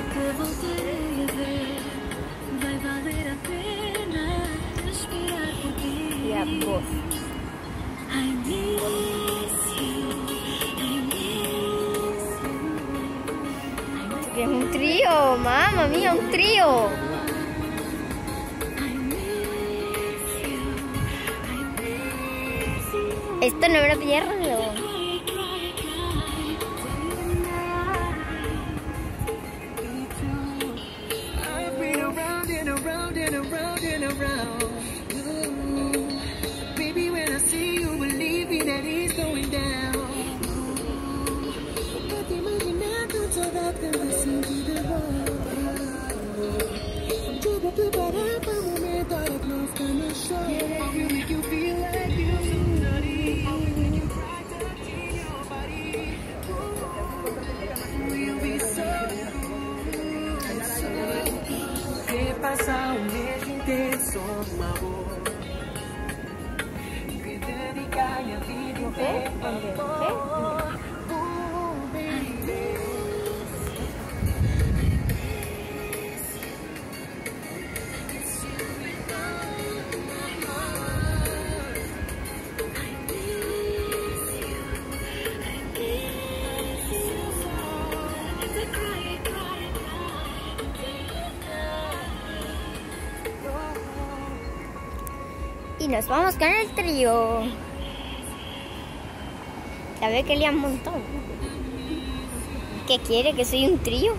que voltarei a ver. Vai valer a pena respirar por ti. Y a voz. I miss you, I miss you. Que es un trío, mamá mía, un trío. Esto no lo pierdo. around. Baby, when I see you, believe me that it's going down. But imagine I do so that the listen to the world. I'm too but I a moment, that I've lost and I'm. 네? 네? 네? Y nos vamos con el trío. Ya ve que le han montado. ¿Qué quiere? ¿Que soy un trío?